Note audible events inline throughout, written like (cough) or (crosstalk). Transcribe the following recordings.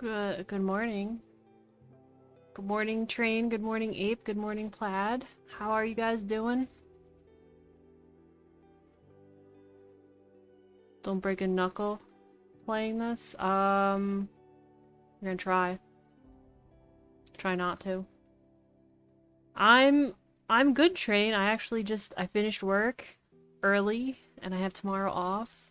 Good, good morning. Good morning, Train. Good morning, Ape. Good morning, Plaid. How are you guys doing? Don't break a knuckle playing this. Um, I'm gonna try. Try not to. I'm I'm good, Train. I actually just I finished work early and I have tomorrow off.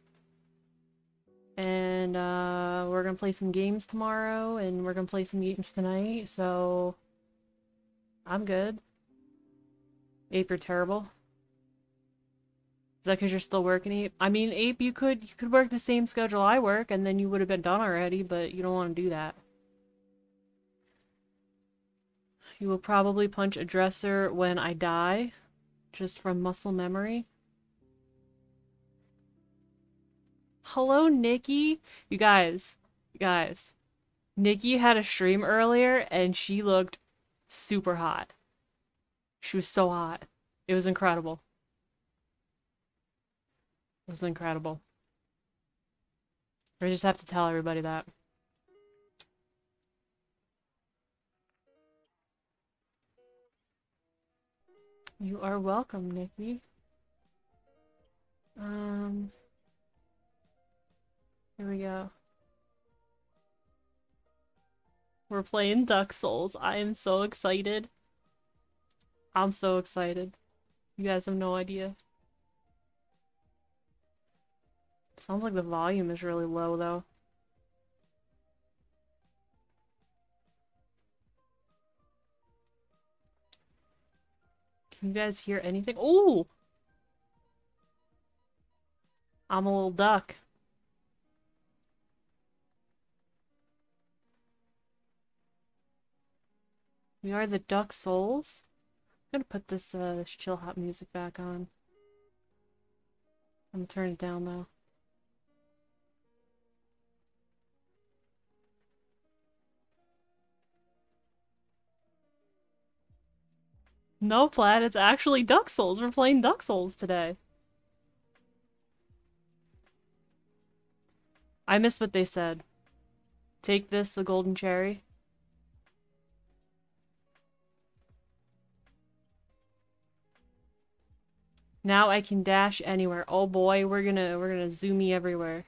And uh, we're gonna play some games tomorrow and we're gonna play some games tonight, so I'm good. Ape, you're terrible. Is that because you're still working, Ape? I mean, Ape, you could you could work the same schedule I work, and then you would have been done already, but you don't want to do that. You will probably punch a dresser when I die, just from muscle memory. Hello, Nikki. You guys, you guys. Nikki had a stream earlier, and she looked super hot. She was so hot. It was incredible. It was incredible. I just have to tell everybody that. You are welcome, Nikki. Um, here we go. We're playing Duck Souls. I am so excited. I'm so excited. You guys have no idea. Sounds like the volume is really low, though. Can you guys hear anything? Oh! I'm a little duck. We are the Duck Souls. I'm gonna put this, uh, Chillhop music back on. I'm gonna turn it down though. No, Plaid, it's actually Duck Souls. We're playing Duck Souls today. I missed what they said. Take this, the golden cherry. Now I can dash anywhere. Oh boy, we're gonna we're gonna zoomy everywhere.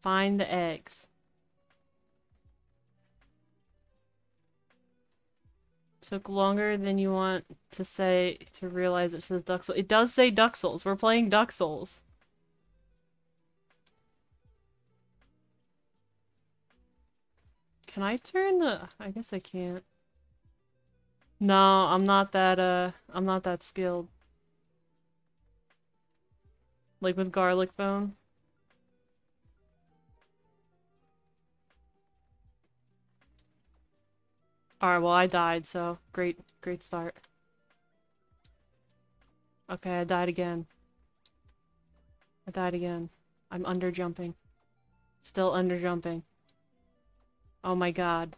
Find the eggs. Took longer than you want to say to realize it says Duck Souls. It does say Duck Souls. We're playing Duck Souls. Can I turn the... I guess I can't. No, I'm not that, uh... I'm not that skilled. Like with Gartic Phone. Alright, well I died, so great, great start. Okay, I died again. I died again. I'm under jumping. Still under jumping. Oh my god.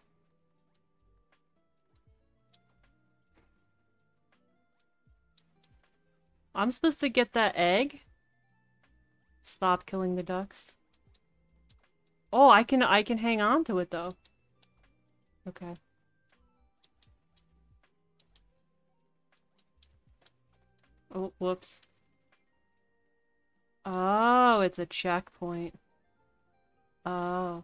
I'm supposed to get that egg? Stop killing the ducks. Oh, I can I can hang on to it though. Okay. Oh, whoops. Oh, it's a checkpoint. Oh.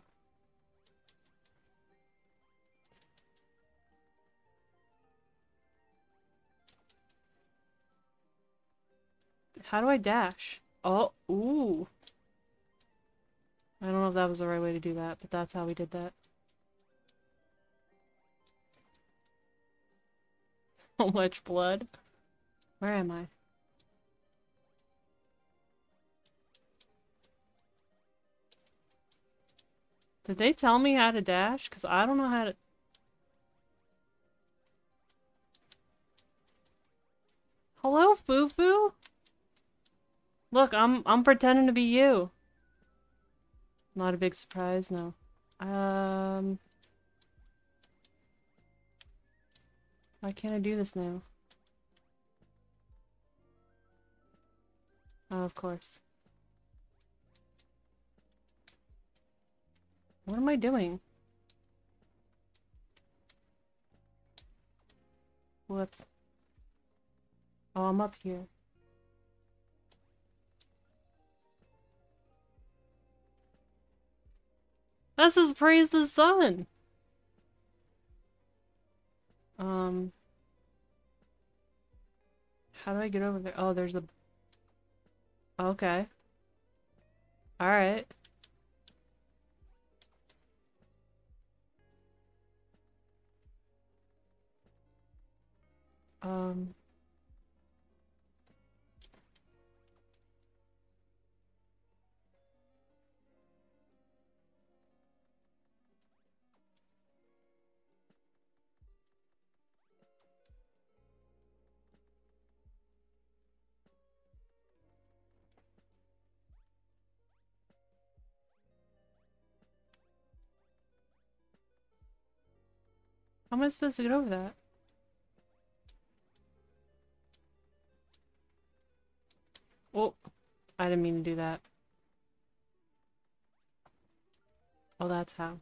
How do I dash? Oh, ooh. I don't know if that was the right way to do that, but that's how we did that. (laughs) So much blood. Where am I? Did they tell me how to dash? Because I don't know how to... Hello, Fufu? Look, I'm I'm pretending to be you. Not a big surprise, no. Um... Why can't I do this now? Oh, of course. What am I doing? Whoops. Oh, I'm up here. This is Praise the Sun! Um... How do I get over there? Oh, there's a... Okay. Alright. Um... How am I supposed to get over that? Oh, I didn't mean to do that. Oh, that's how.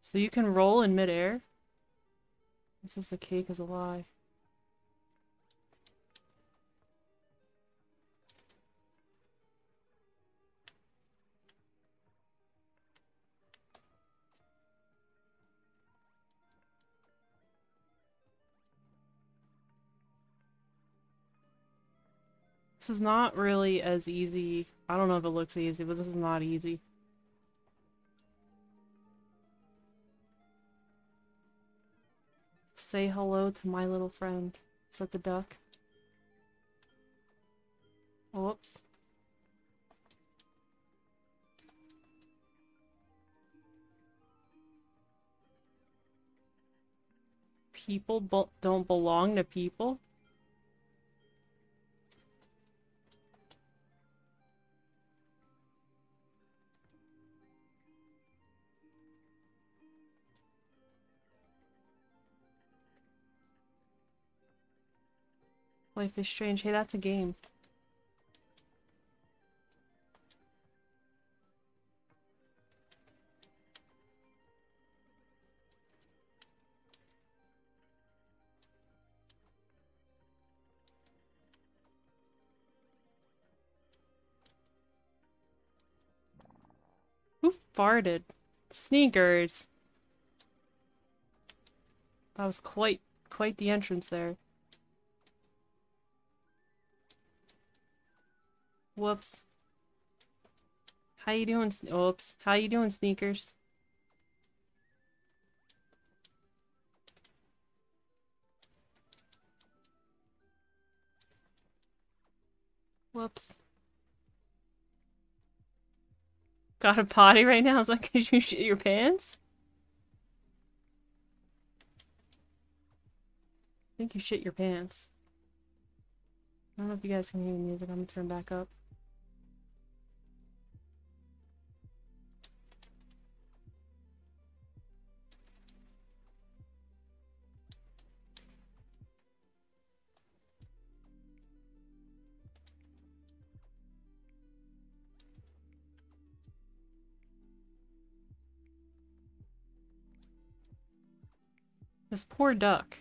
So you can roll in midair? This is the cake is a This is not really as easy. I don't know if it looks easy, but this is not easy. Say hello to my little friend. Is that the duck? Whoops. People don't belong to people? Life is strange. Hey, that's a game. Who farted? Sneakers. That was quite, quite the entrance there. Whoops. How you doing? Oops. How you doing, sneakers? Whoops. Got a potty right now? (laughs) Is that because you shit your pants? I think you shit your pants. I don't know if you guys can hear the music. I'm gonna turn back up. This poor duck.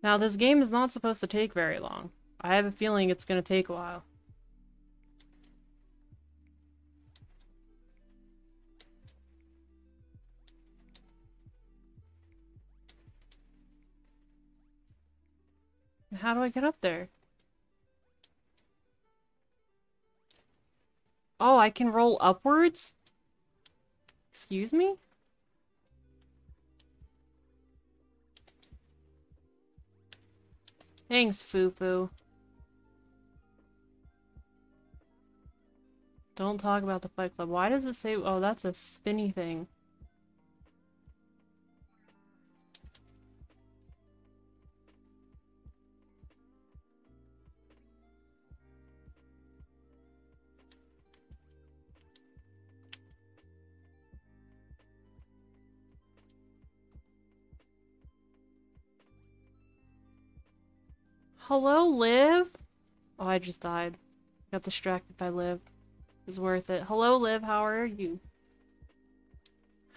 Now, this game is not supposed to take very long. I have a feeling it's going to take a while. How do I get up there? Oh, I can roll upwards? Excuse me? Thanks, Fufu. Don't talk about the Fight Club. Why does it say- oh, that's a spinny thing. Hello, Liv? Oh, I just died. Got distracted by Liv. It was worth it. Hello, Liv. How are you?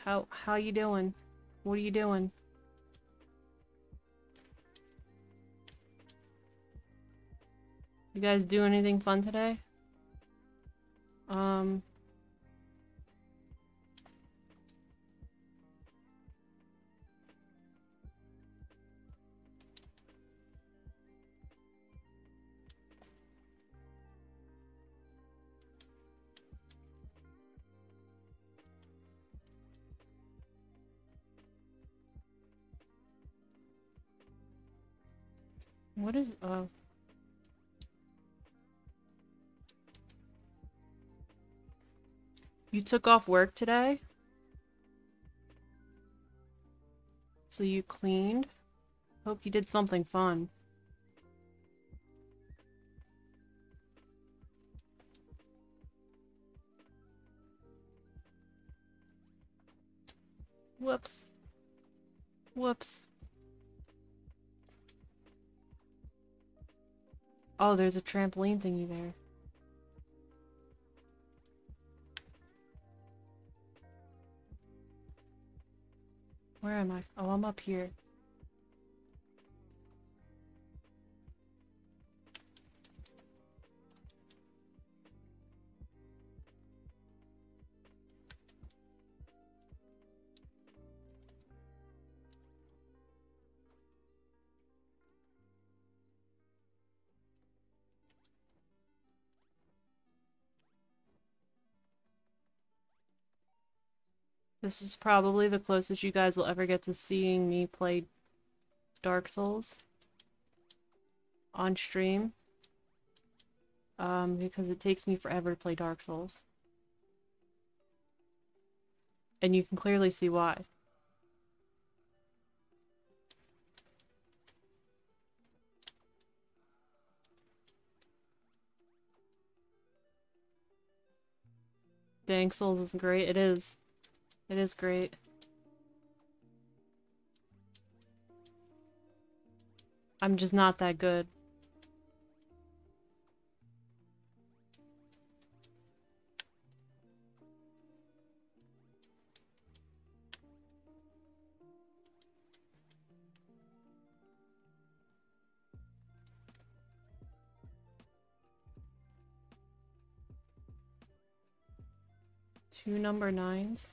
How how you doing? What are you doing? You guys do anything fun today? Um What is uh You took off work today? So you cleaned? Hope you did something fun. Whoops. Whoops. Oh, there's a trampoline thingy there. Where am I? Oh, I'm up here. This is probably the closest you guys will ever get to seeing me play Dark Souls on stream. Um, because it takes me forever to play Dark Souls. And you can clearly see why. Dang, Souls is great. It is. It is great. I'm just not that good. Two number nines.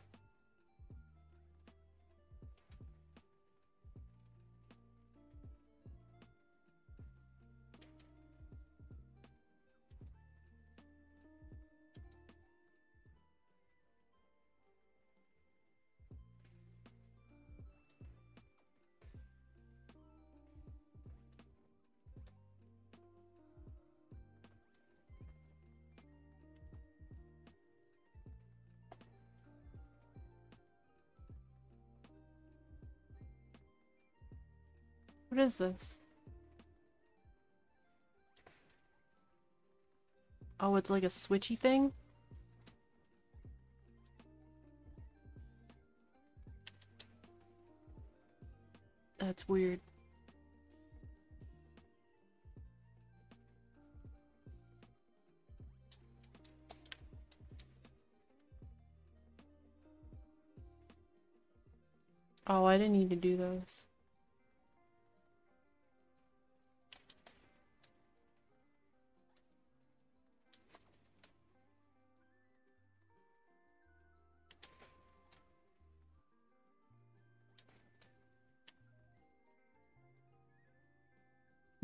What is this? Oh, it's like a switchy thing? That's weird. Oh, I didn't need to do those.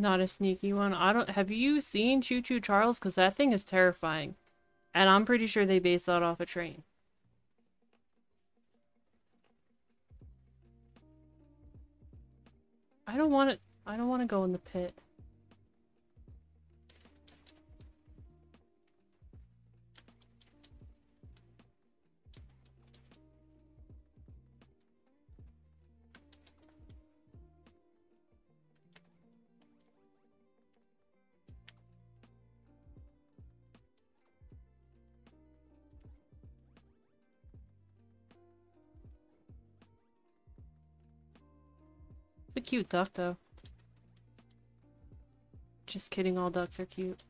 Not a sneaky one. I don't- have you seen Choo Choo Charles? Because that thing is terrifying. And I'm pretty sure they based that off a train. I don't want to- I don't want to go in the pit. A cute duck, though. Just kidding, all ducks are cute.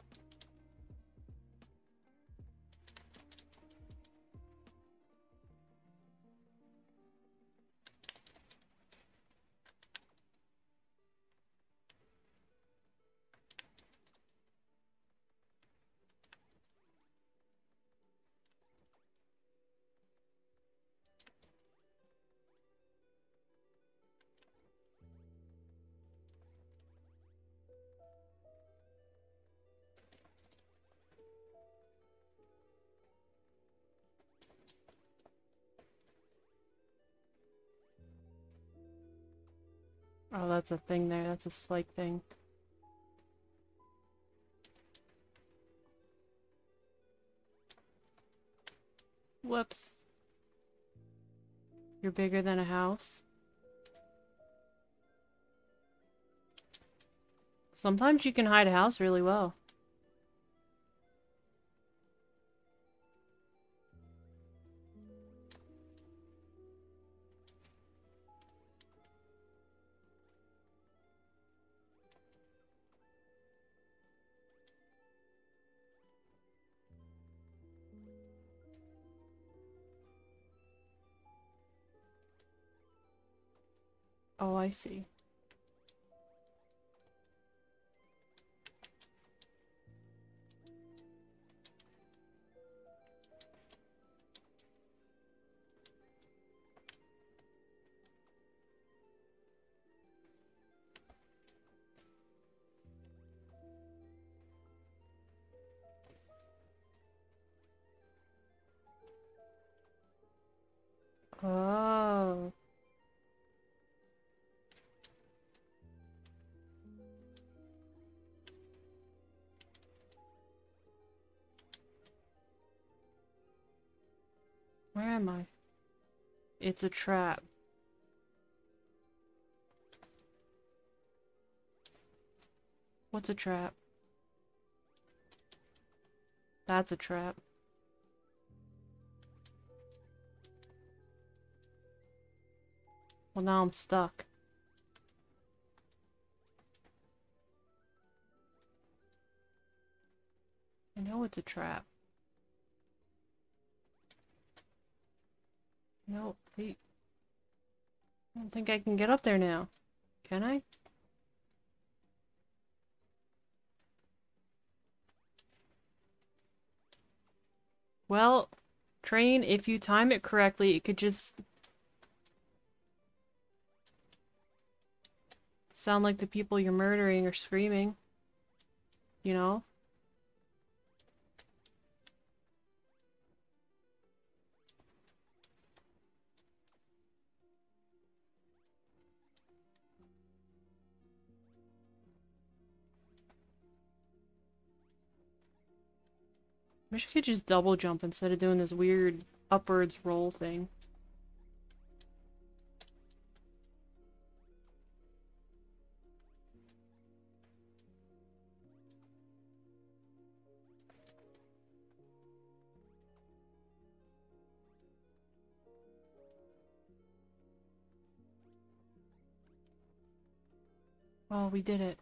Oh, that's a thing there. That's a spike thing. Whoops. You're bigger than a house. Sometimes you can hide a house really well. Oh, I see. Am I? It's a trap. What's a trap? That's a trap. Well, now I'm stuck. I know it's a trap. No. I don't think I can get up there now. Can I? Well, train, if you time it correctly, it could just sound like the people you're murdering are screaming. You know? Wish I could just double jump instead of doing this weird upwards roll thing. Oh, we did it.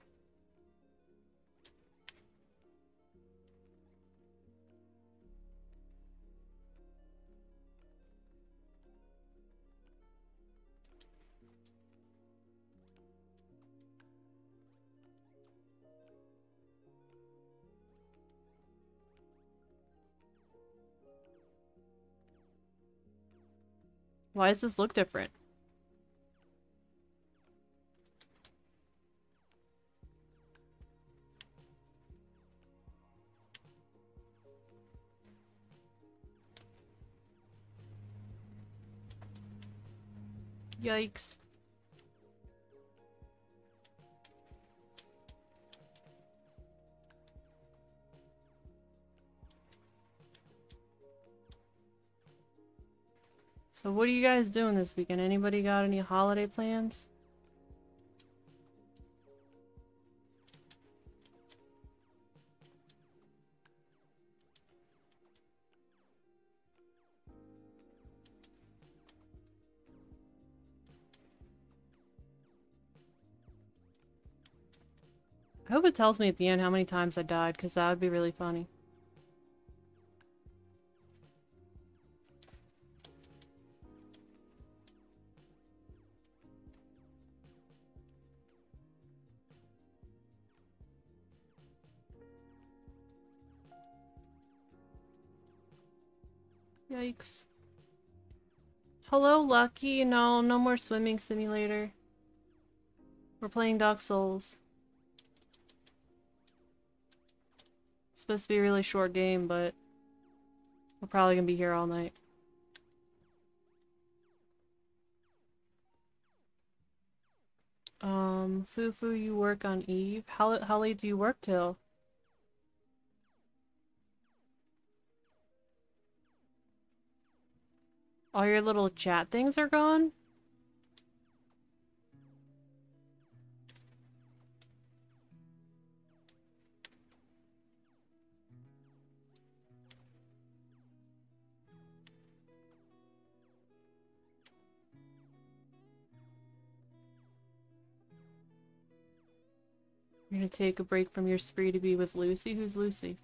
Why does this look different? Yikes. So what are you guys doing this weekend? Anybody got any holiday plans? I hope it tells me at the end how many times I died, because that would be really funny. Yikes. Hello, Lucky. No, no more swimming simulator. We're playing Dark Souls. It's supposed to be a really short game, but we're probably gonna be here all night. Um, Fufu, you work on Eve. How, how late do you work till? All your little chat things are gone? You're gonna take a break from your spree to be with Lucy? Who's Lucy?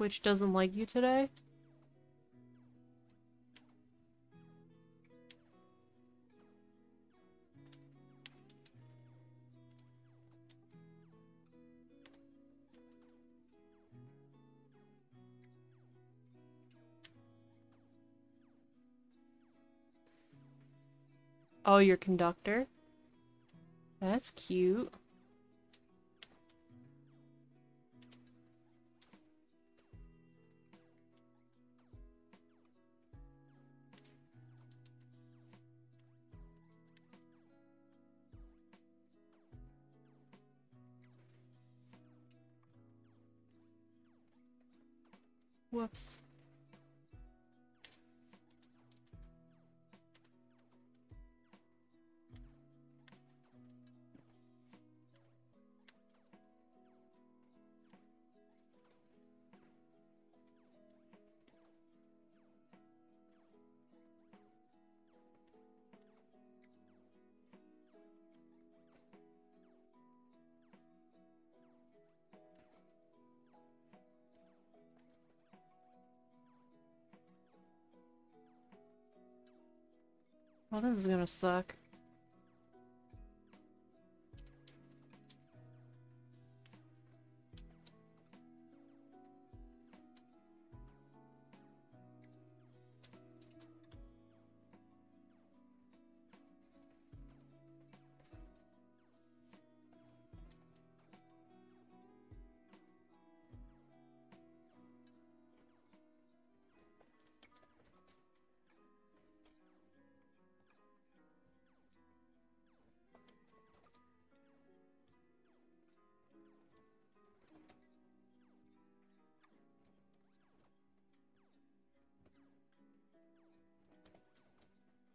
Which doesn't like you today? Oh, your conductor? That's cute. Whoops. Well, this is gonna suck.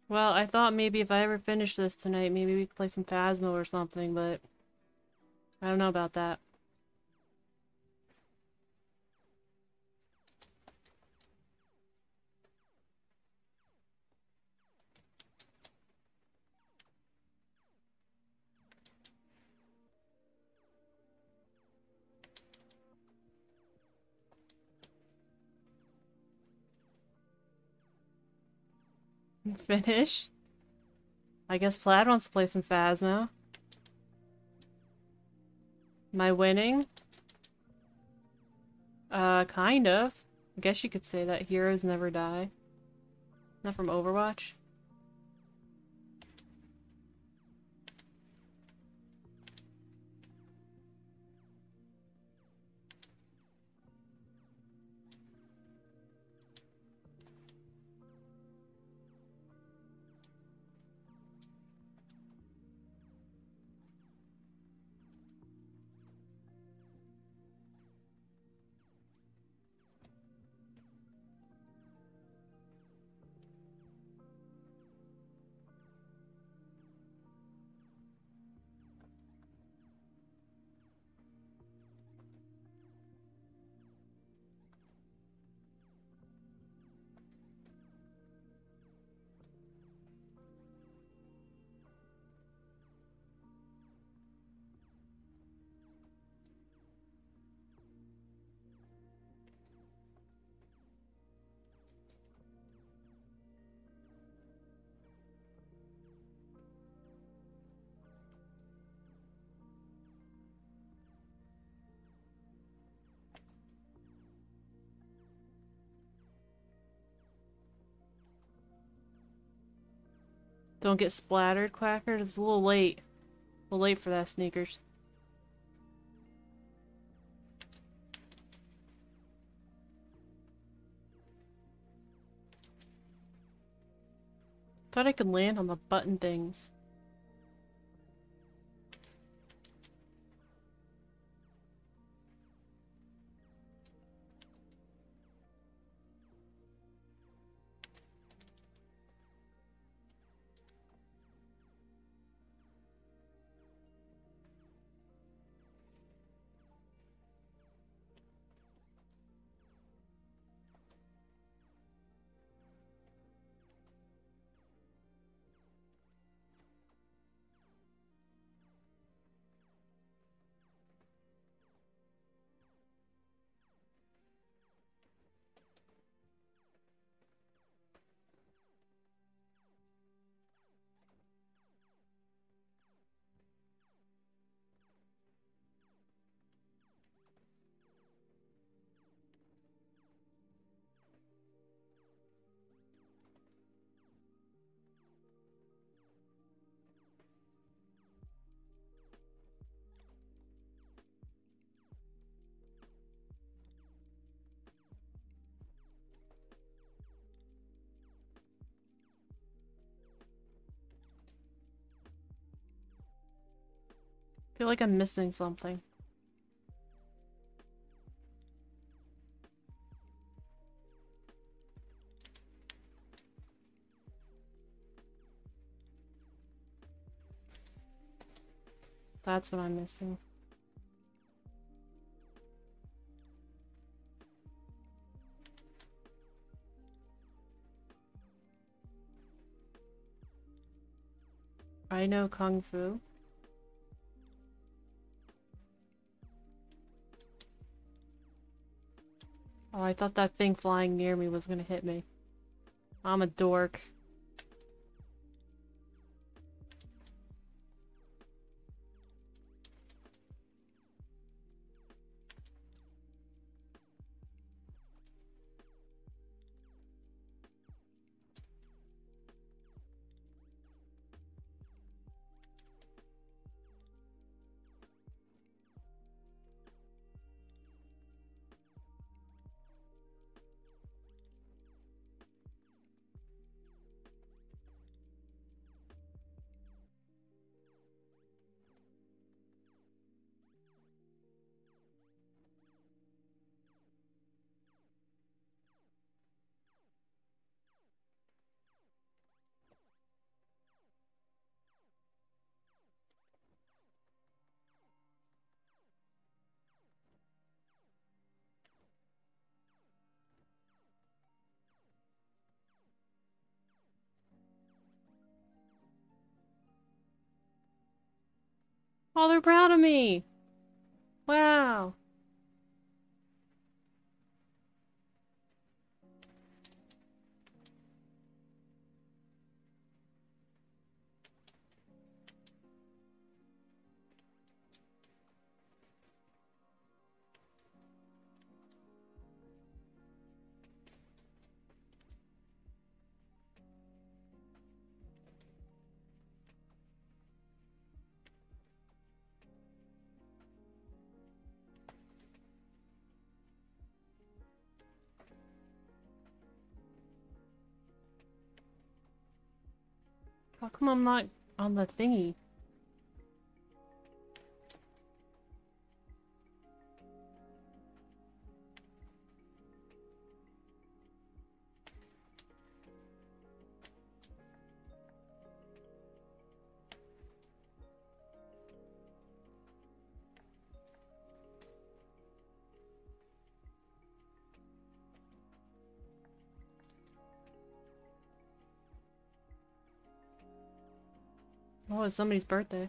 Well, I thought maybe if I ever finish this tonight, maybe we could play some Phasmo or something, but I don't know about that. Finish? I guess Plaid wants to play some Phasmo. Am I winning? Uh, kind of. I guess you could say that heroes never die. Not from Overwatch. Don't get splattered, Quacker. It's a little late. A little late for that, sneakers. Thought I could land on the button things. Feel like I'm missing something. That's what I'm missing. I know Kung Fu. Oh, I thought that thing flying near me was gonna hit me. I'm a dork. Oh, they're proud of me. Wow. Come I'm not on the thingy? Oh, it's somebody's birthday.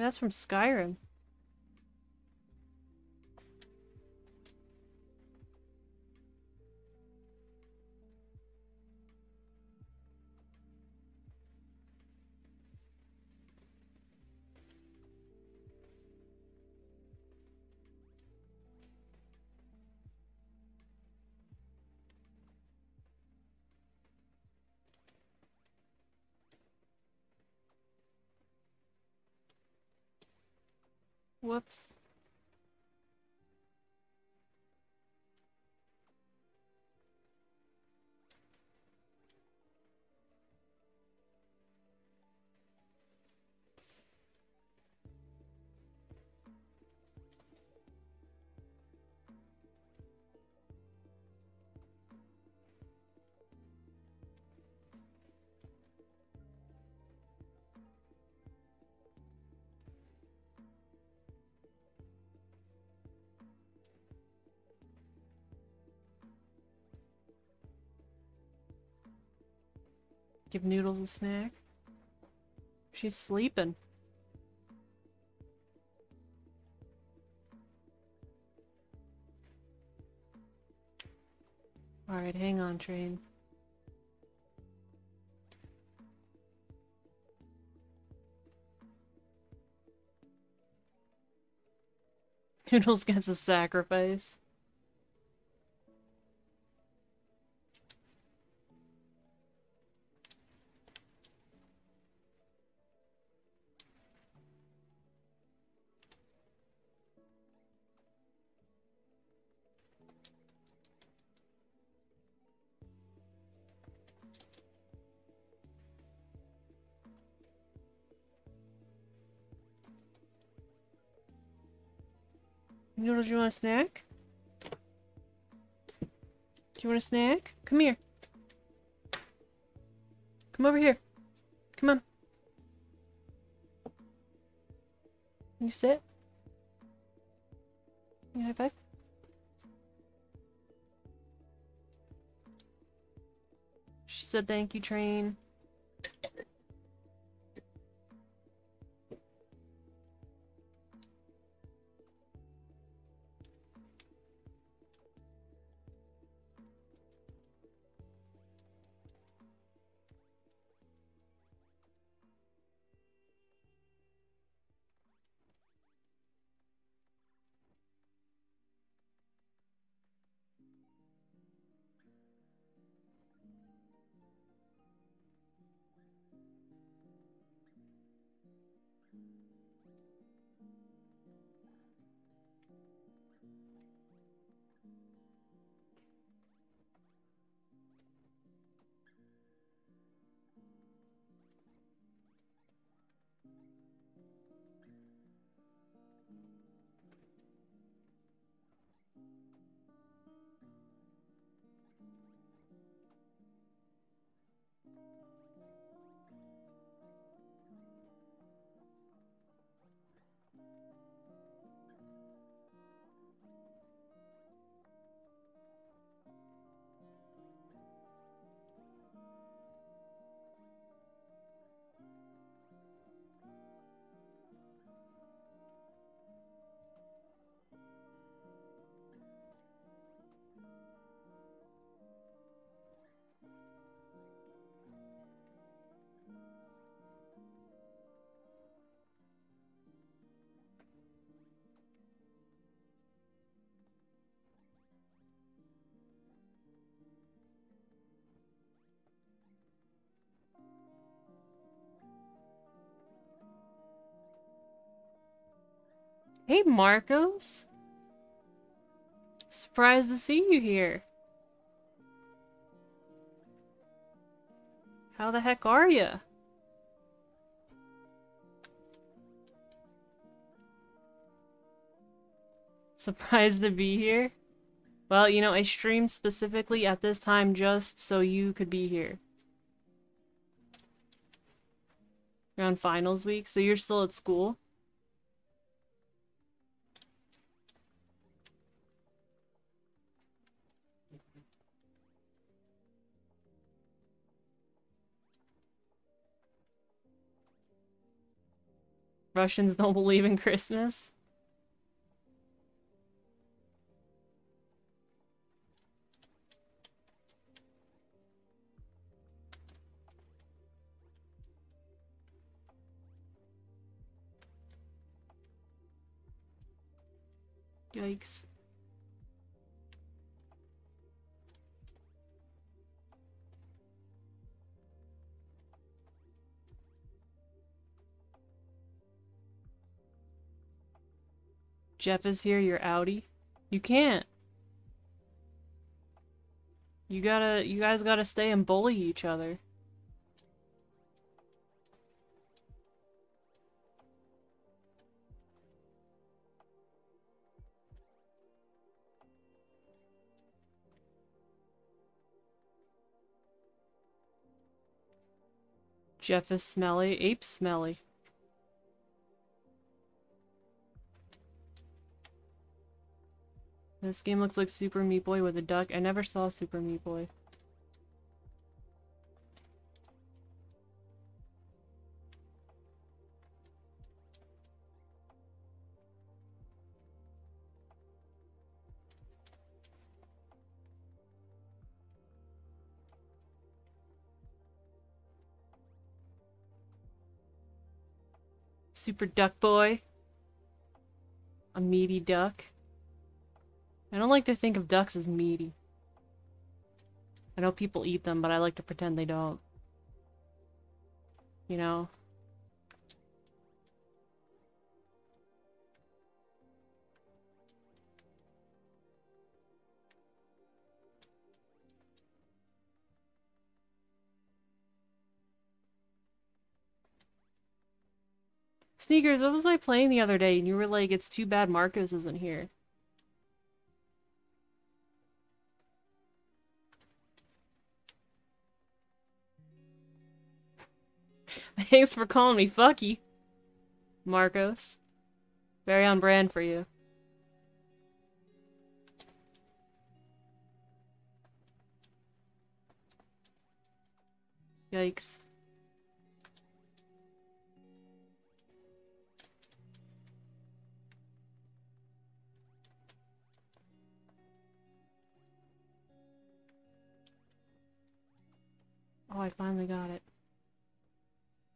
That's from Skyrim. Whoops. Give Noodles a snack. She's sleeping. Alright, hang on, train. (laughs) Noodles gets a sacrifice. Noodles, you want a snack? Do you want a snack? Come here. Come over here. Come on. Can you sit? Can you high five? She said thank you, train. Hey, Marcos. Surprised to see you here. How the heck are you? Surprised to be here? Well, you know, I streamed specifically at this time just so you could be here. You're on finals week, so you're still at school? Russians don't (laughs) believe in Christmas? Yikes. Jeff is here, you're outie. You can't. You gotta, you guys gotta stay and bully each other. Jeff is smelly. Ape smelly. This game looks like Super Meat Boy with a duck. I never saw Super Meat Boy. Super Duck Boy. A meaty duck. I don't like to think of ducks as meaty. I know people eat them, but I like to pretend they don't. You know? Sneakers, what was I playing the other day? And you were like, it's too bad Marcos isn't here. (laughs) Thanks for calling me fucky, Marcos. Very on brand for you. Yikes. Oh, I finally got it.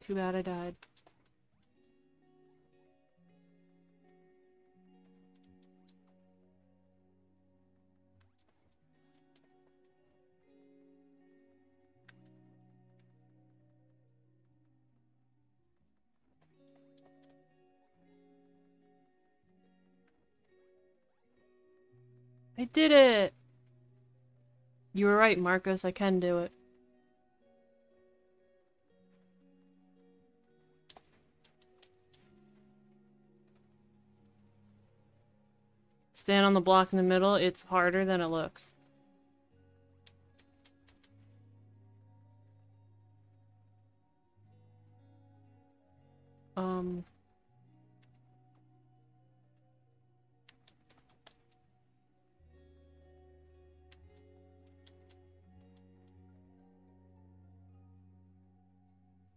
Too bad I died. I did it! You were right, Marcos. I can do it. Stand on the block in the middle. It's harder than it looks. Um...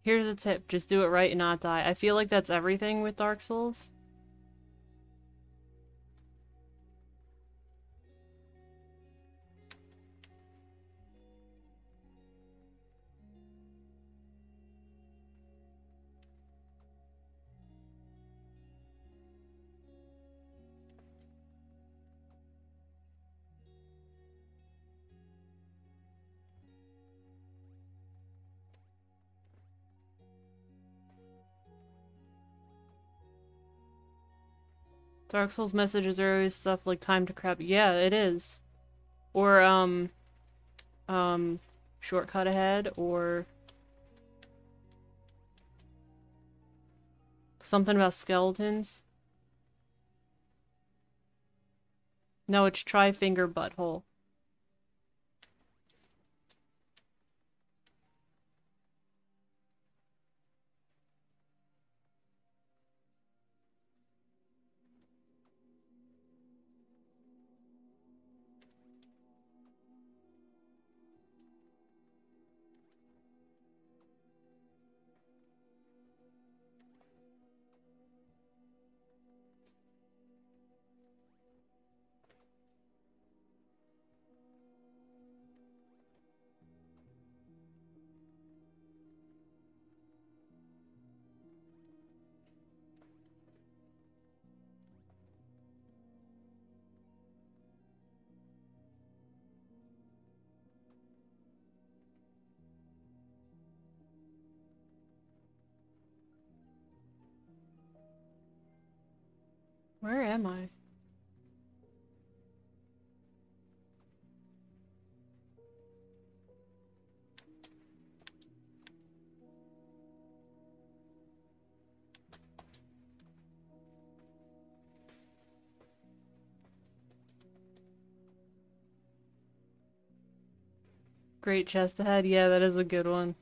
Here's a tip. Just do it right and not die. I feel like that's everything with Dark Souls. Dark Souls messages are always stuff like time to crap. Yeah, it is. Or, um, um, shortcut ahead, or something about skeletons. No, it's try finger butthole. Where am I? Great chest ahead. Yeah, that is a good one.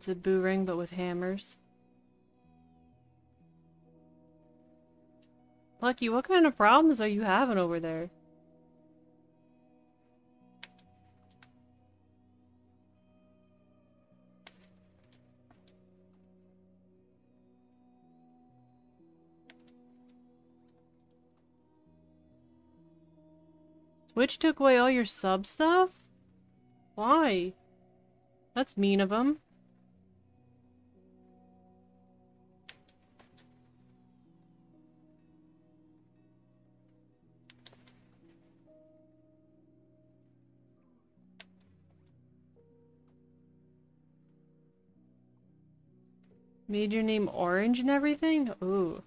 It's a boo ring, but with hammers. Lucky, what kind of problems are you having over there? Twitch took away all your sub stuff? Why? That's mean of him. Made your name orange and everything? Ooh.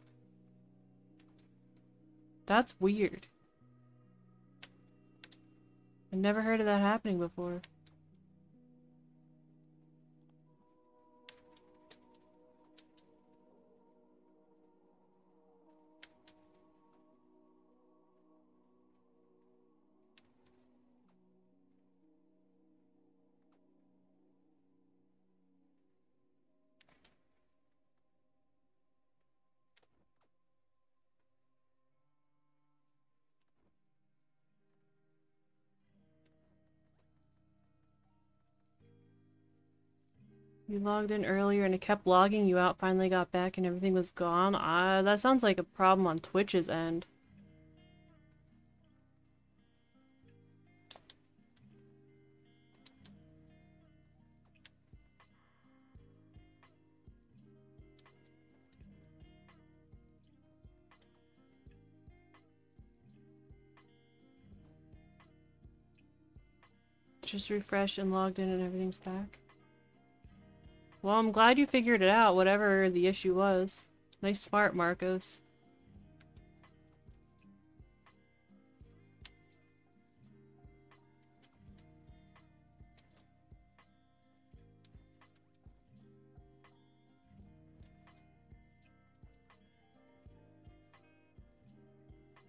That's weird. I've never heard of that happening before. You logged in earlier and it kept logging you out, finally got back and everything was gone. Uh, that sounds like a problem on Twitch's end. Just refreshed and logged in and everything's back. Well, I'm glad you figured it out, whatever the issue was. Nice smart, Marcos.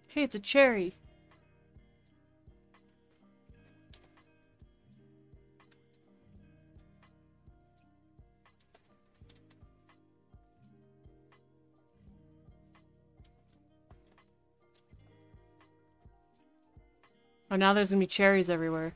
Hey, it's a cherry. Oh, now there's gonna be cherries everywhere.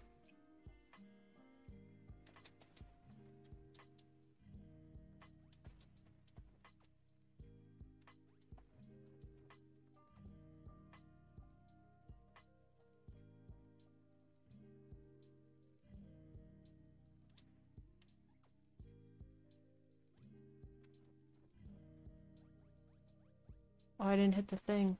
Oh, I didn't hit the thing.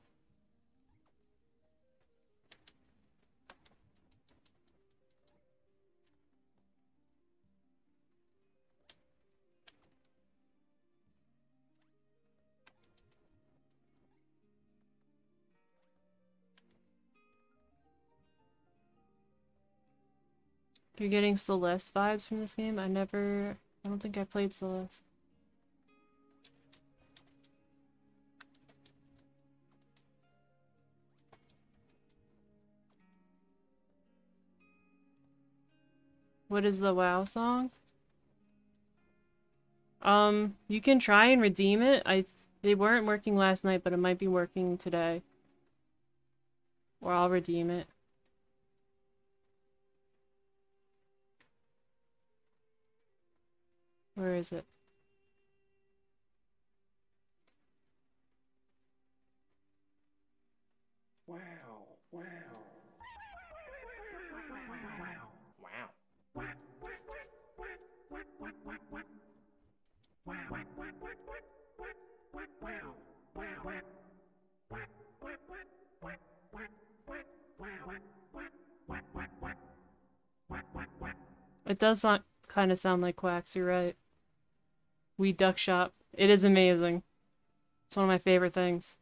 You're getting Celeste vibes from this game? I never... I don't think I played Celeste. What is the WoW song? Um, you can try and redeem it. I They weren't working last night, but it might be working today. Or I'll redeem it. Where is it? Wow, wow. Wow. It does not kind of sound like Quacks, you're right. We Duck Shop. It is amazing. It's one of my favorite things.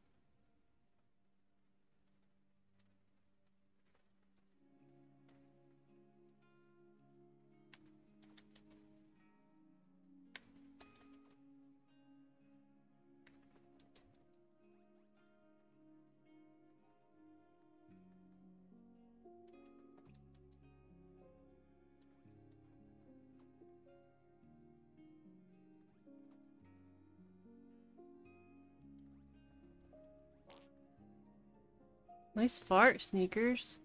Nice fart, sneakers.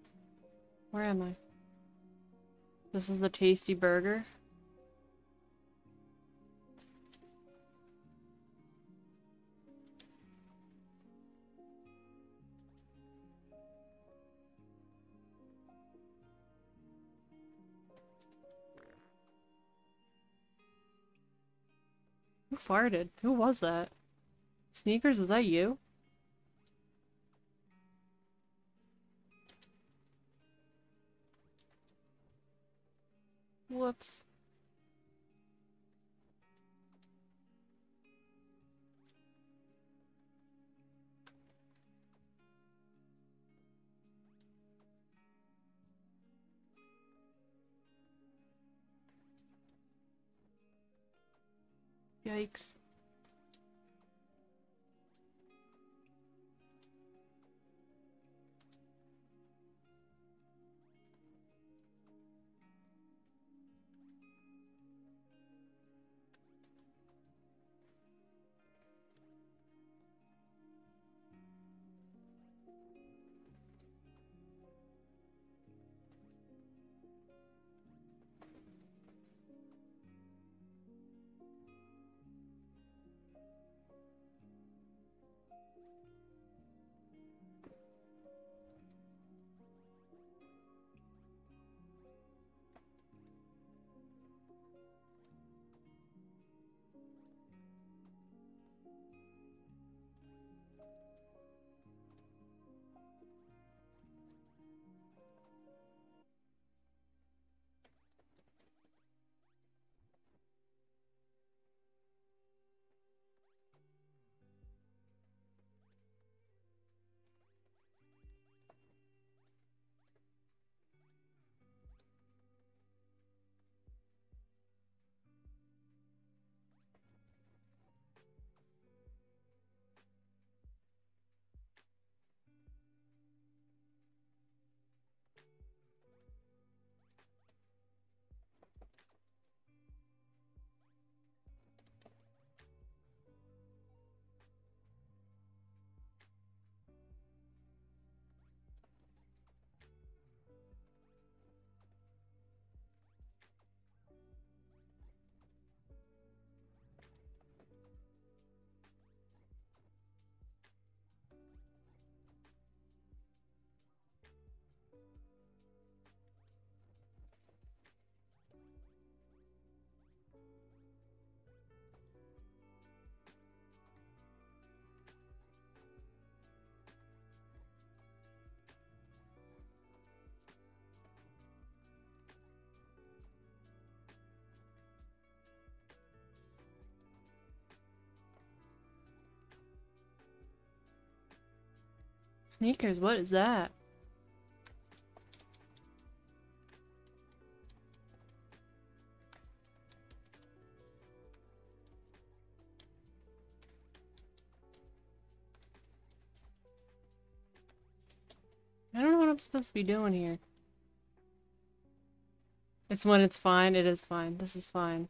Where am I? This is the tasty burger. Who farted? Who was that? Sneakers, was that you? Whoops. Yikes. Sneakers, what is that? I don't know what I'm supposed to be doing here. It's when it's fine, it is fine. This is fine.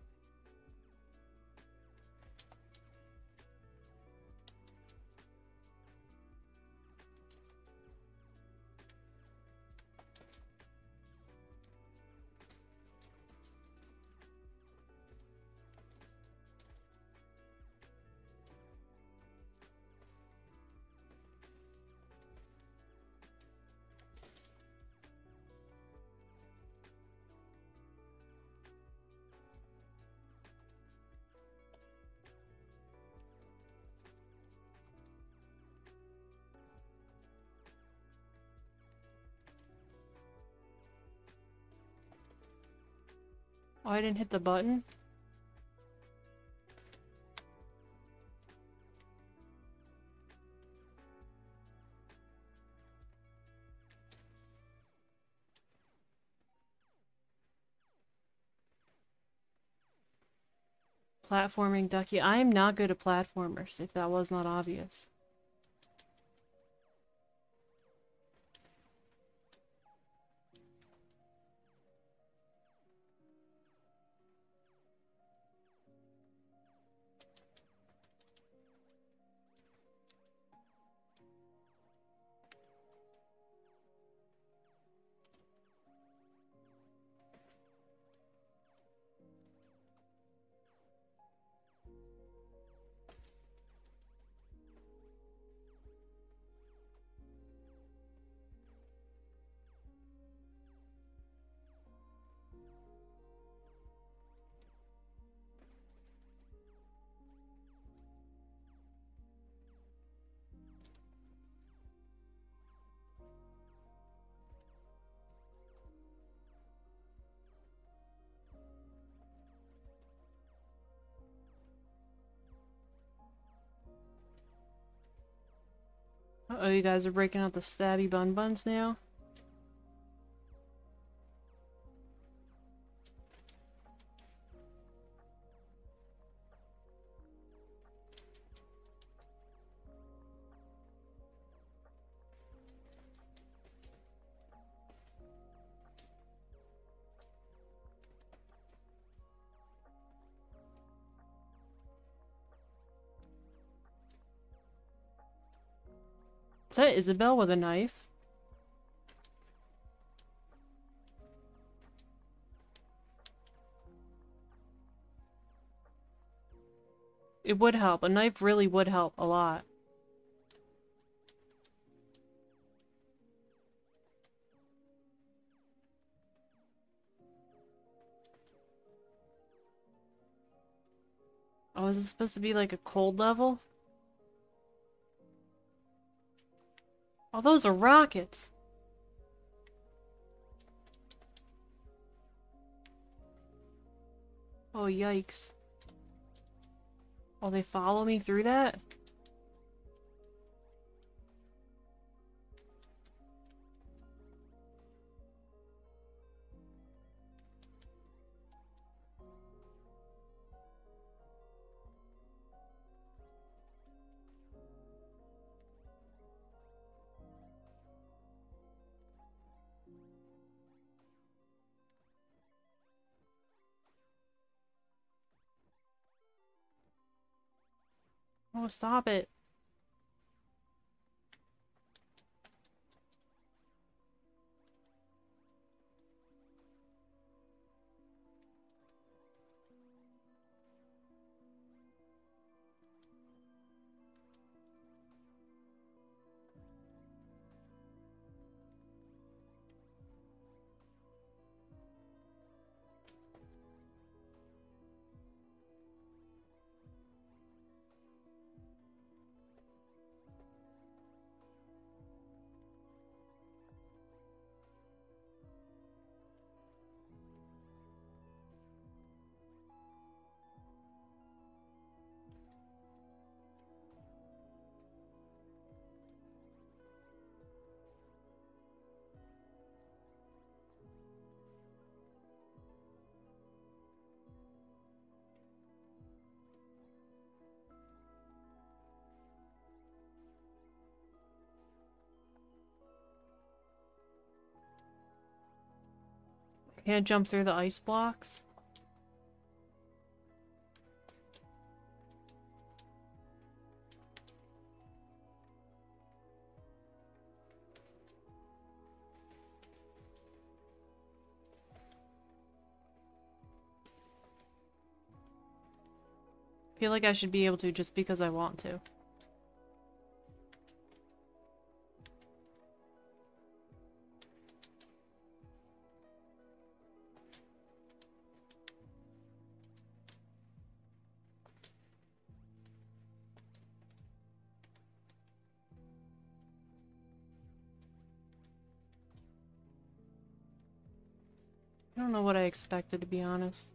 Oh, I didn't hit the button? Platforming Ducky. I am not good at platformers, if that was not obvious. Oh, you guys are breaking out the stabby bun buns now? Is that Isabel with a knife? It would help. A knife really would help a lot. Oh, is it supposed to be like a cold level? Oh, those are rockets. Oh, yikes. Oh, they follow me through that? Oh, stop it. Can't jump through the ice blocks? feel like I should be able to just because I want to. What I expected, to be honest.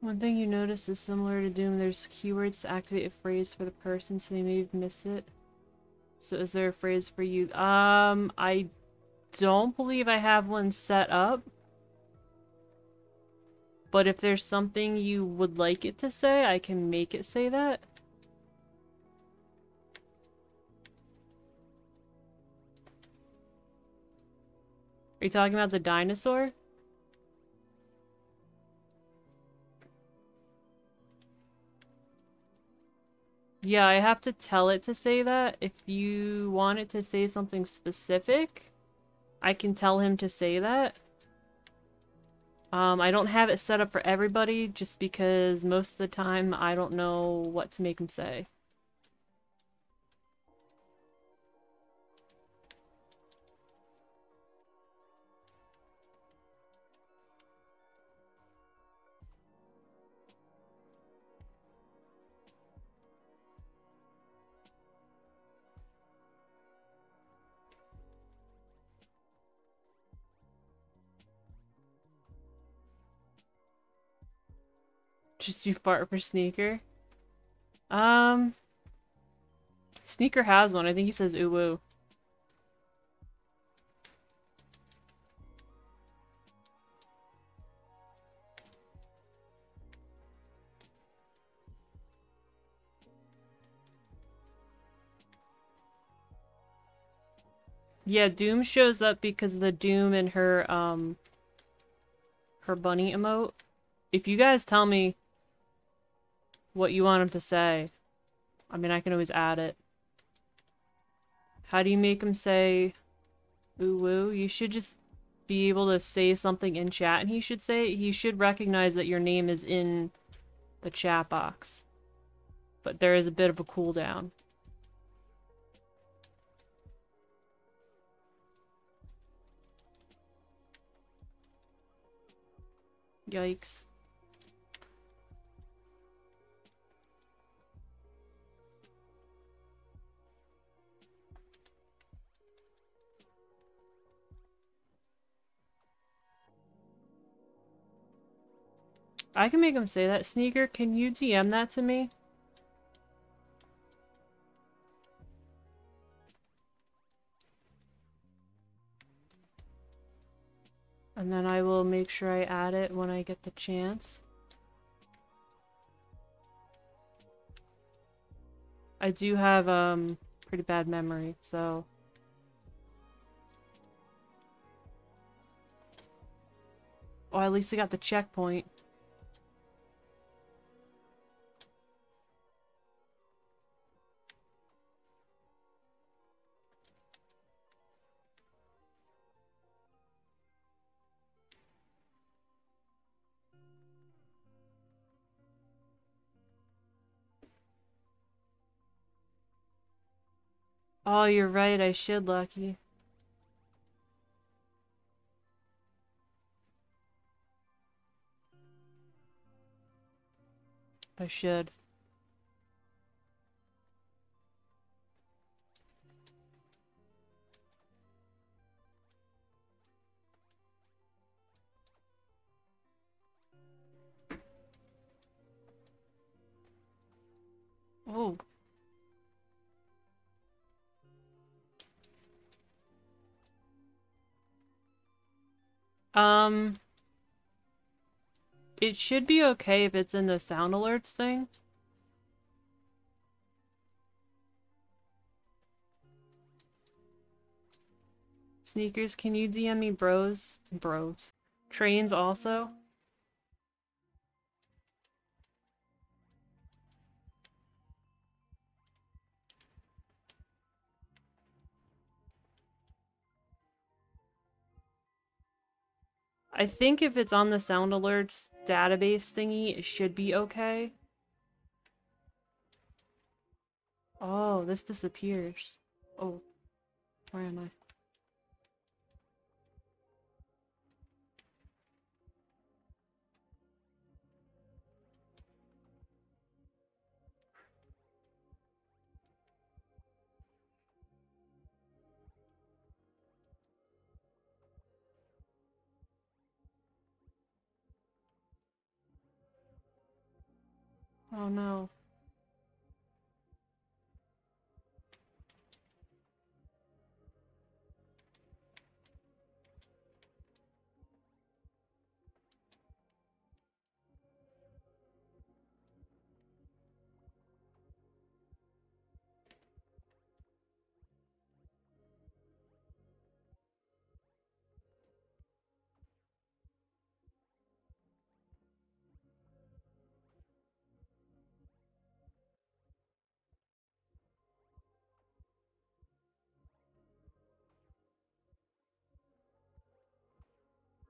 One thing you notice is similar to Doom, there's keywords to activate a phrase for the person, so you may have missed it. So is there a phrase for you? Um, I don't believe I have one set up. But if there's something you would like it to say, I can make it say that. Are you talking about the dinosaur? Yeah, I have to tell it to say that. If you want it to say something specific, I can tell him to say that. Um, I don't have it set up for everybody just because most of the time I don't know what to make him say. You fart for Sneaker? Um... Sneaker has one. I think he says woo. Yeah, Doom shows up because the Doom and her, um, her bunny emote. If you guys tell me what you want him to say. I mean, I can always add it. How do you make him say ooh woo? You should just be able to say something in chat and he should say he should recognize that your name is in the chat box. But there is a bit of a cooldown. Yikes. I can make him say that. Sneaker, can you DM that to me? And then I will make sure I add it when I get the chance. I do have um pretty bad memory, so Oh, at least I got the checkpoint. Oh, you're right, I should, Lucky. I should. Um, it should be okay if it's in the sound alerts thing. Sneakers, can you DM me bros? Bros. Trains also? I think if it's on the sound alerts database thingy, it should be okay. Oh, this disappears. Oh, where am I? Oh no.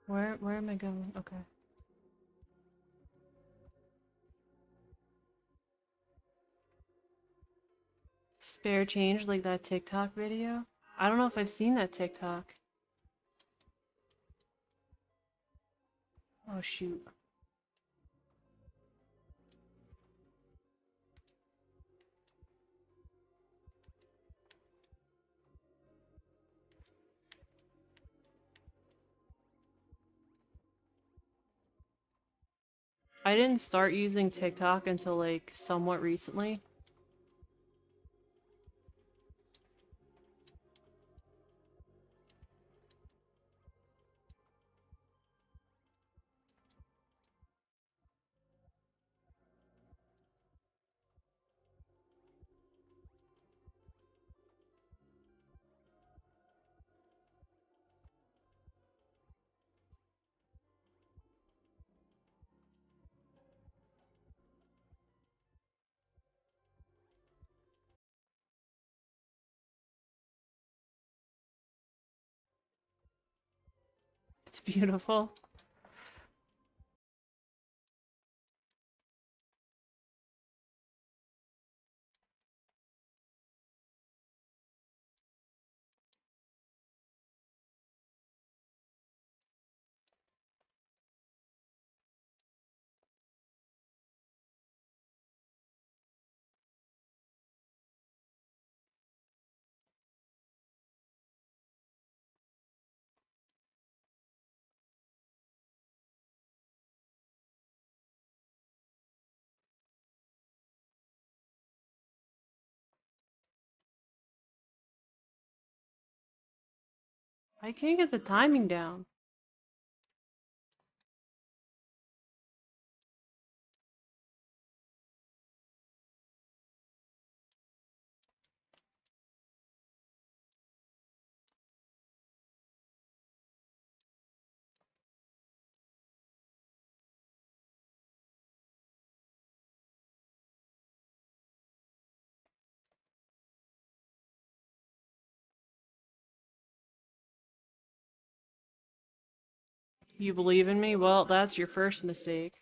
Where where am I going? Okay. Spare change like that TikTok video? I don't know if I've seen that TikTok. Oh shoot. I didn't start using TikTok until like somewhat recently. Beautiful. I can't get the timing down. You believe in me? Well, that's your first mistake.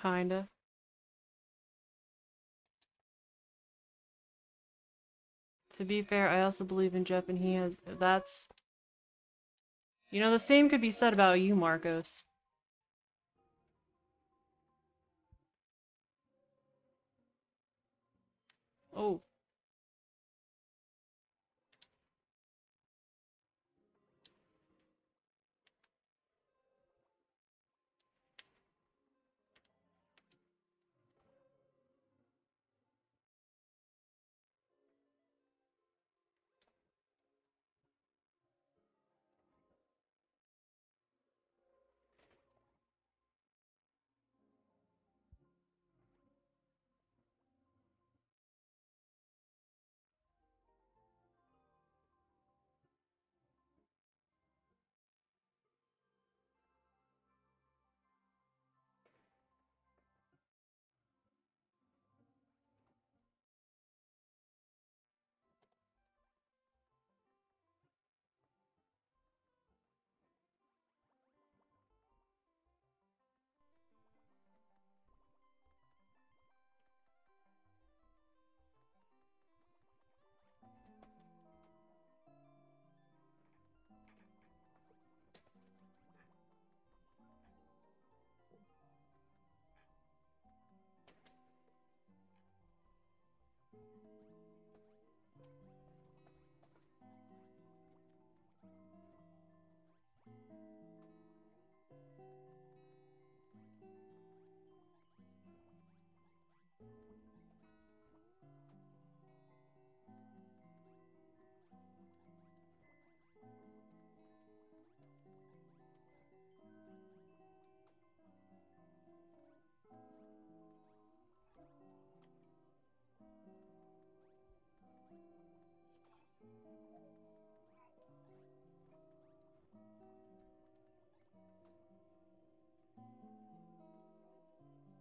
Kinda. To be fair, I also believe in Jeff, and he has. That's. You know, the same could be said about you, Marcos. Oh.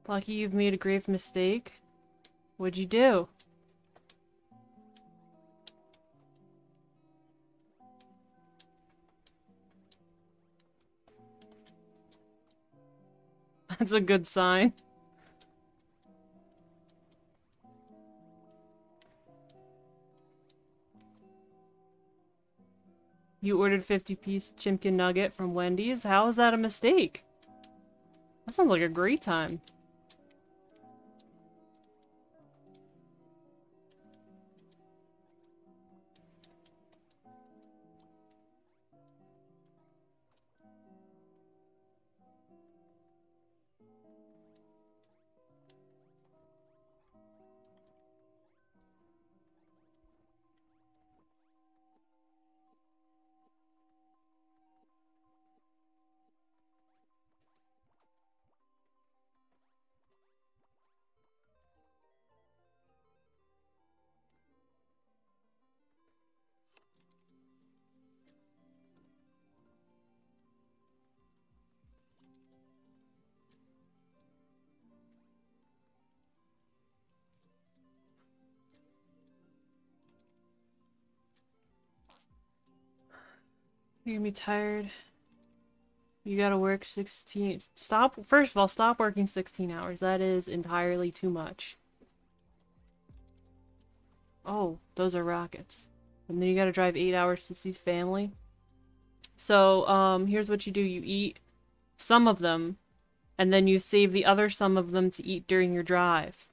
Lucky you've made a grave mistake. What'd you do? (laughs) That's a good sign. You ordered 50 piece chimkin nugget from Wendy's? How is that a mistake? That sounds like a great time. You're gonna be tired. You gotta work 16. Stop. First of all, stop working 16 hours. That is entirely too much. Oh, those are rockets. And then you gotta drive 8 hours to see family. So, um, here's what you do. You eat some of them, and then you save the other some of them to eat during your drive.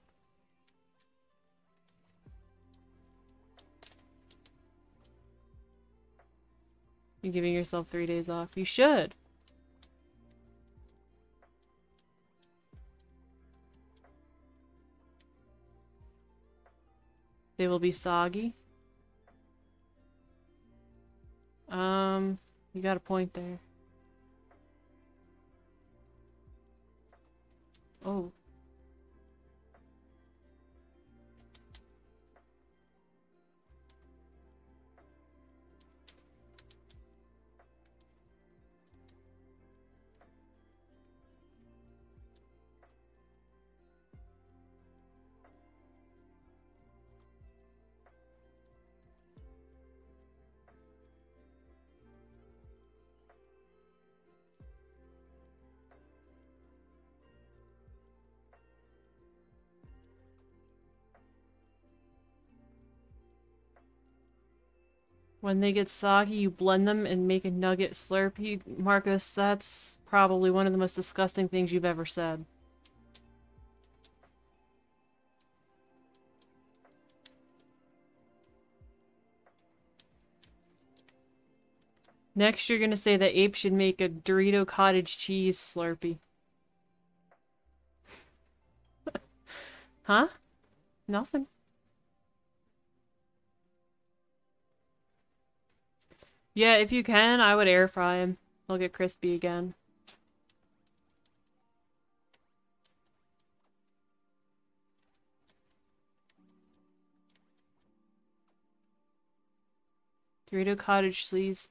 You're giving yourself three days off. You should. They will be soggy. Um, you got a point there. Oh. When they get soggy, you blend them and make a nugget slurpee. Marcus, that's probably one of the most disgusting things you've ever said. Next, you're gonna say that Ape should make a Dorito cottage cheese Slurpee. (laughs) huh? Nothing. Yeah, if you can, I would air fry him. He'll get crispy again. Dorito Cottage cheese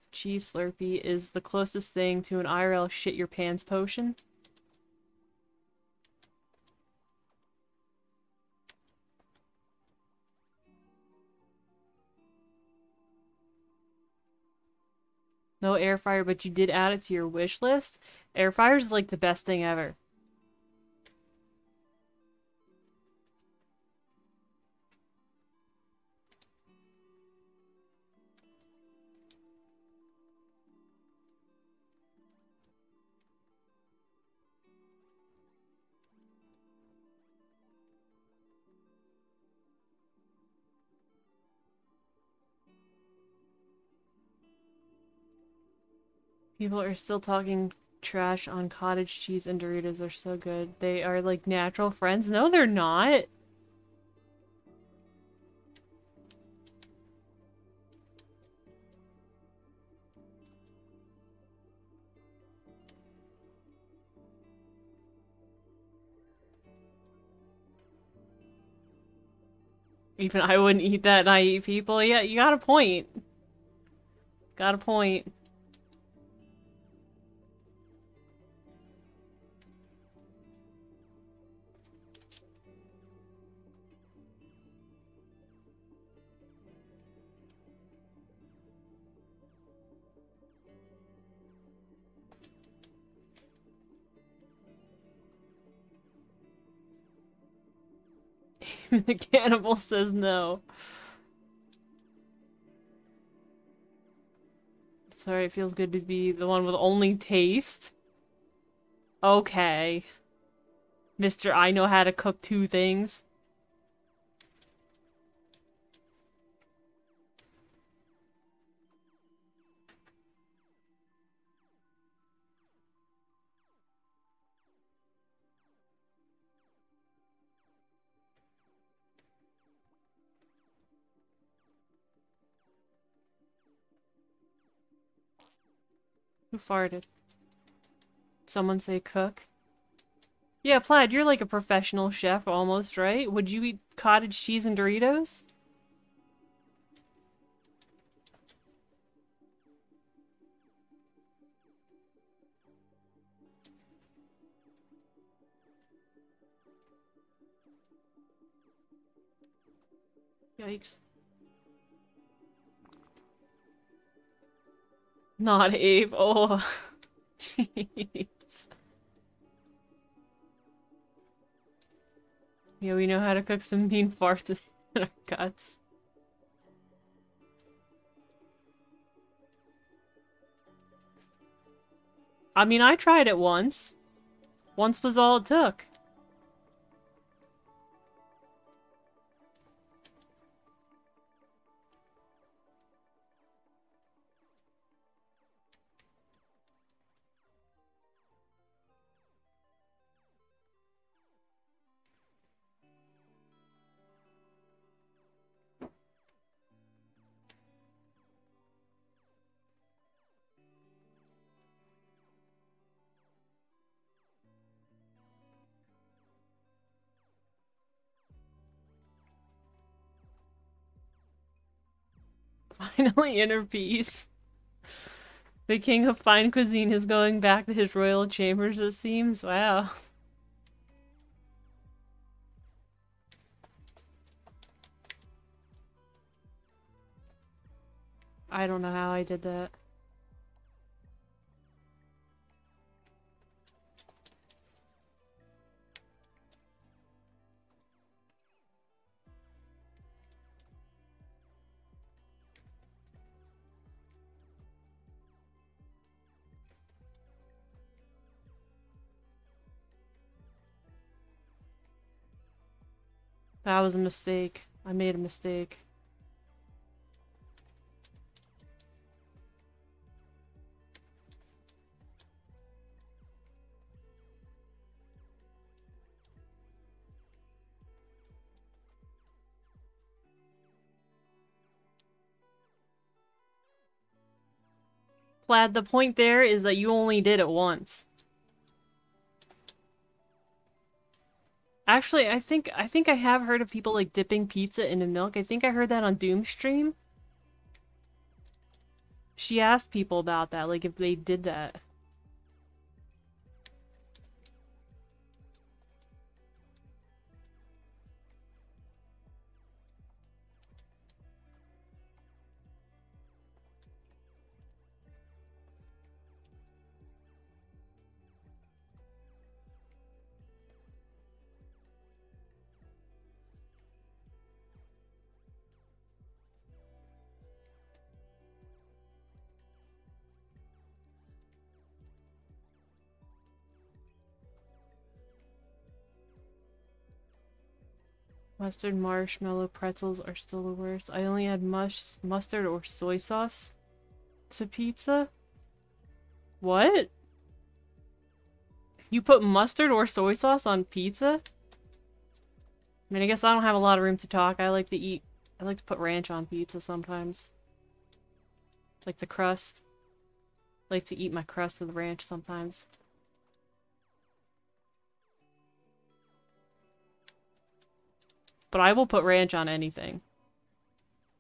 Slurpee is the closest thing to an IRL shit your pants potion. No air fryer, but you did add it to your wish list. Air fryer's is like the best thing ever. People are still talking trash on cottage cheese and Doritos are so good. They are like natural friends. No, they're not. Even I wouldn't eat that and I eat people. Yeah, you got a point. Got a point. (laughs) the cannibal says no. Sorry, it feels good to be the one with only taste. Okay. Mister, I know how to cook two things. Who (laughs) farted? Someone say cook? Yeah, Plaid, you're like a professional chef almost, right? Would you eat cottage cheese and Doritos? Yikes. Not Abe. Oh, (laughs) jeez. Yeah, we know how to cook some mean farts in (laughs) our guts. I mean, I tried it once. Once was all it took. Finally inner peace. The king of fine cuisine is going back to his royal chambers, it seems. Wow. I don't know how I did that. That was a mistake. I made a mistake. Plaid, the point there is that you only did it once. Actually, I think I think I have heard of people like dipping pizza into milk. I think I heard that on Doomstream. She asked people about that, like if they did that. Mustard marshmallow pretzels are still the worst. I only had mush mustard or soy sauce to pizza. What? You put mustard or soy sauce on pizza? I mean, I guess I don't have a lot of room to talk. I like to eat... I like to put ranch on pizza sometimes. Like the crust. I like to eat my crust with ranch sometimes. But I will put ranch on anything.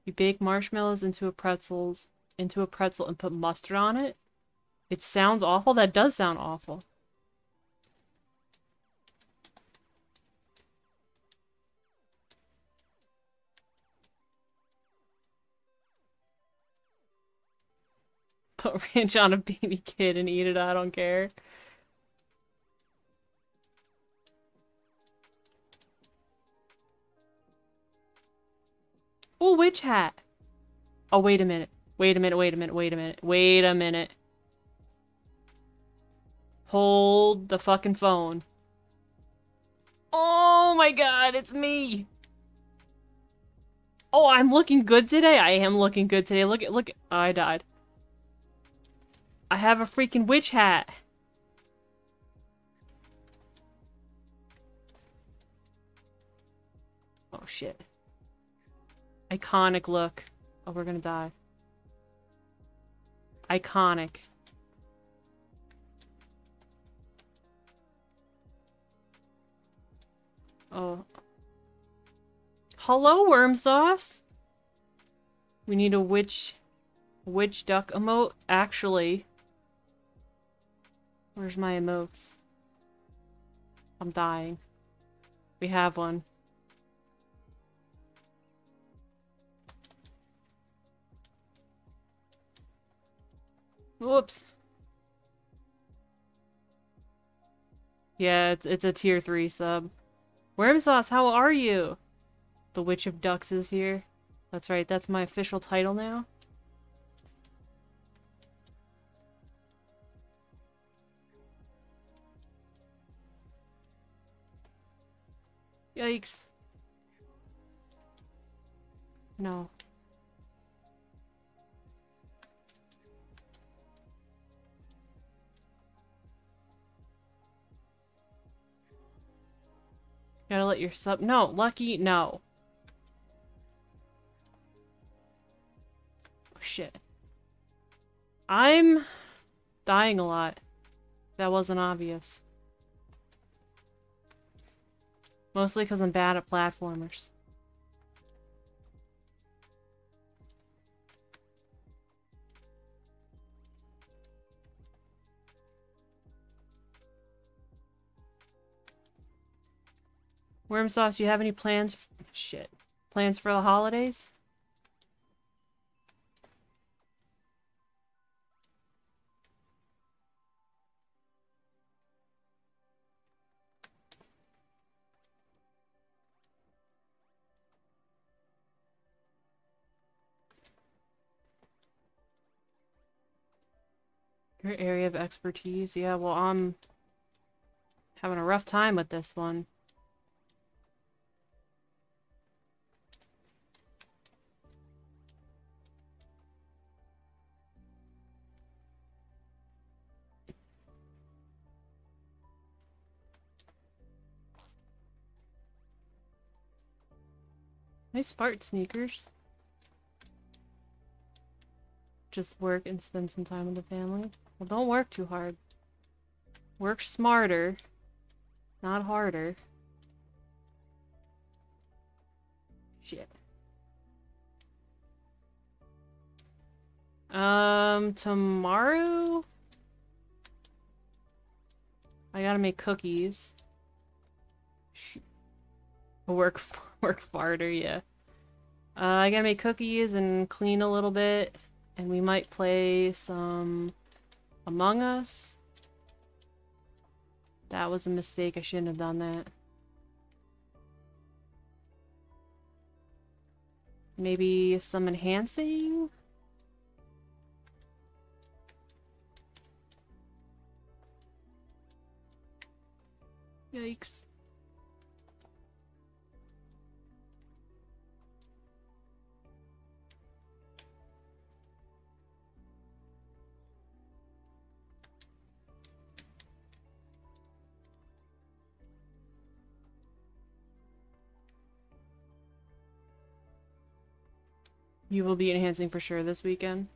You bake marshmallows into a pretzels into a pretzel and put mustard on it. It sounds awful. That does sound awful. Put (laughs) ranch on a baby kid and eat it. I don't care. Oh, witch hat. Oh, wait a minute. Wait a minute, wait a minute, wait a minute. Wait a minute. Hold the fucking phone. Oh my god, it's me. Oh, I'm looking good today. I am looking good today. Look at look at oh, I died. I have a freaking witch hat. Oh shit. Iconic look. Oh, we're gonna die. Iconic. Oh. Hello, worm sauce. We need a witch, witch duck emote. Actually, where's my emotes? I'm dying. We have one. Whoops. Yeah, it's, it's a tier 3 sub. Worm Sauce, how are you? The Witch of Ducks is here. That's right, that's my official title now. Yikes. No. Gotta let your sub- No, Lucky, no. Oh, shit. I'm dying a lot. That wasn't obvious. Mostly because I'm bad at platformers. Worm Sauce, you have any plans? Shit. Plans for the holidays? Your area of expertise? Yeah, well, I'm having a rough time with this one. Nice fart sneakers. Just work and spend some time with the family. Well, don't work too hard. Work smarter, not harder. Shit. Um, tomorrow? I gotta make cookies. Shoot. Work, (laughs) work farter, yeah. Uh, I gotta make cookies and clean a little bit. And we might play some Among Us. That was a mistake. I shouldn't have done that. Maybe some enhancing? Yikes. You will be enhancing for sure this weekend.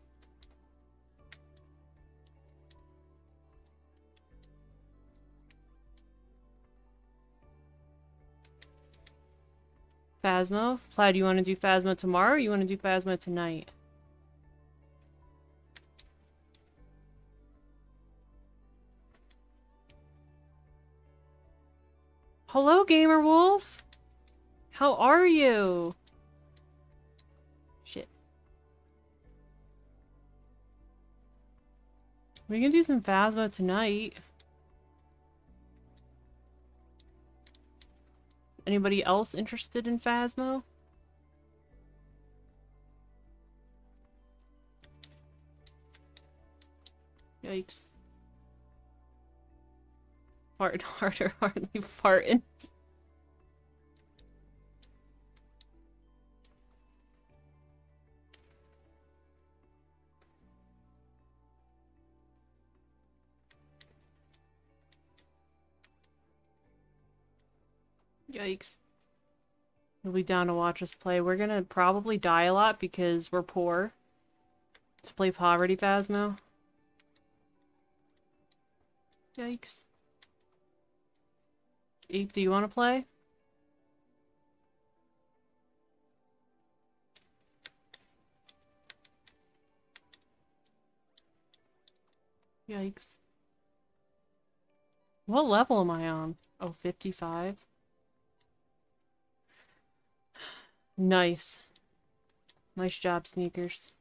Phasmo. Fly, do you want to do Phasmo tomorrow or you want to do Phasmo tonight? Hello, Gamer Wolf! How are you? We can do some Phasmo tonight. Anybody else interested in Phasmo? Yikes. Fart (laughs) harder, hardly farting. Yikes. You'll be down to watch us play. We're gonna probably die a lot because we're poor. To play Poverty Phasmo. Yikes. Eve, do you want to play? Yikes. What level am I on? Oh, 55? Nice. Nice job, sneakers.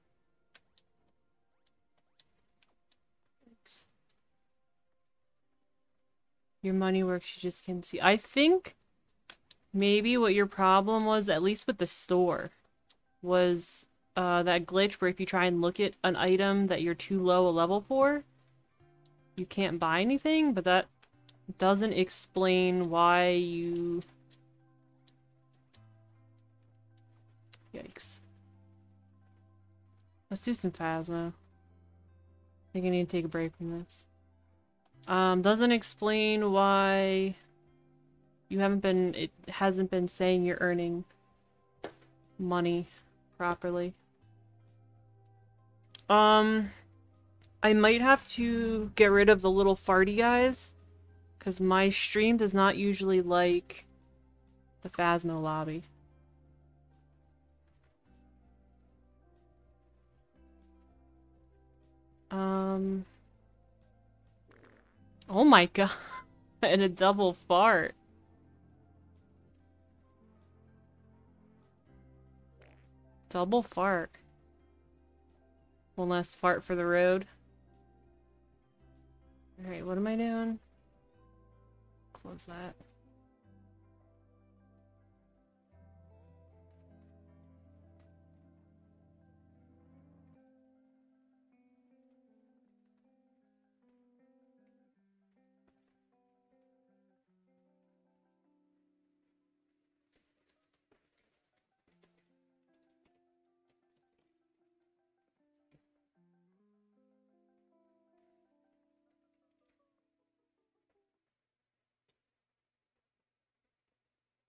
Your money works, you just can't see. I think maybe what your problem was, at least with the store, was uh, that glitch where if you try and look at an item that you're too low a level for, you can't buy anything, but that doesn't explain why you Let's do some Phasmo. I think I need to take a break from this. Um, doesn't explain why you haven't been, it hasn't been saying you're earning money properly. Um, I might have to get rid of the little farty guys because my stream does not usually like the Phasmo lobby. Um. Oh my (laughs) god. and a double fart. Double fart. One last fart for the road. Alright, what am I doing? Close that.